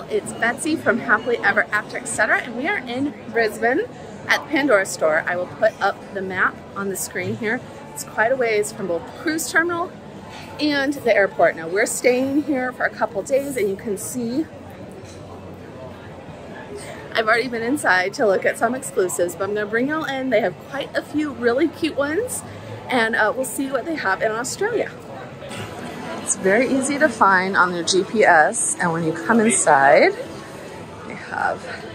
y'all, it's Betsy from Happily Ever After Etc. and we are in Brisbane at Pandora store. I will put up the map on the screen here. It's quite a ways from both cruise terminal and the airport. Now we're staying here for a couple days and you can see I've already been inside to look at some exclusives, but I'm gonna bring y'all in. They have quite a few really cute ones and uh, we'll see what they have in Australia. It's very easy to find on their GPS and when you come inside, they have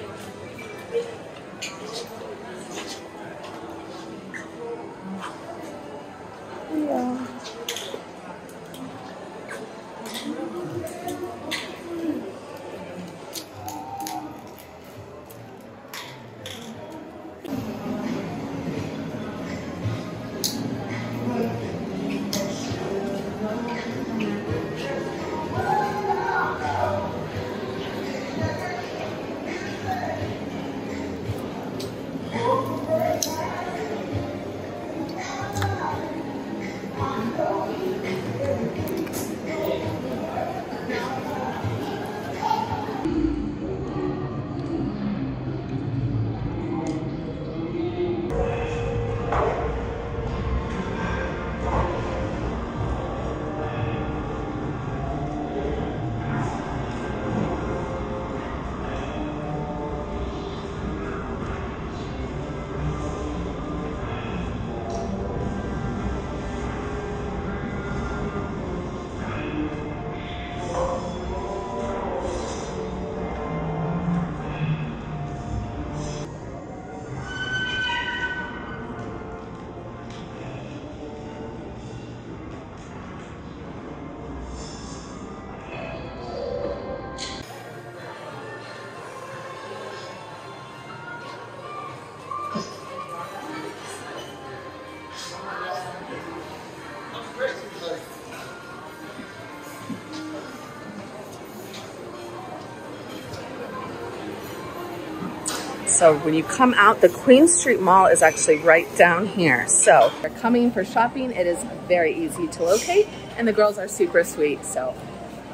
So when you come out, the Queen Street Mall is actually right down here. So if you're coming for shopping, it is very easy to locate and the girls are super sweet. So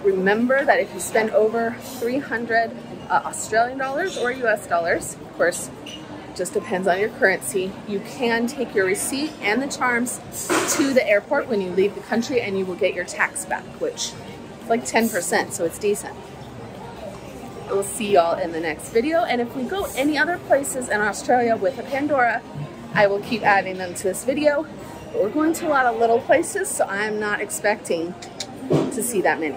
remember that if you spend over 300 uh, Australian dollars or US dollars, of course, just depends on your currency, you can take your receipt and the charms to the airport when you leave the country and you will get your tax back, which is like 10%, so it's decent. We'll see y'all in the next video. And if we go any other places in Australia with a Pandora, I will keep adding them to this video. But we're going to a lot of little places, so I'm not expecting to see that many.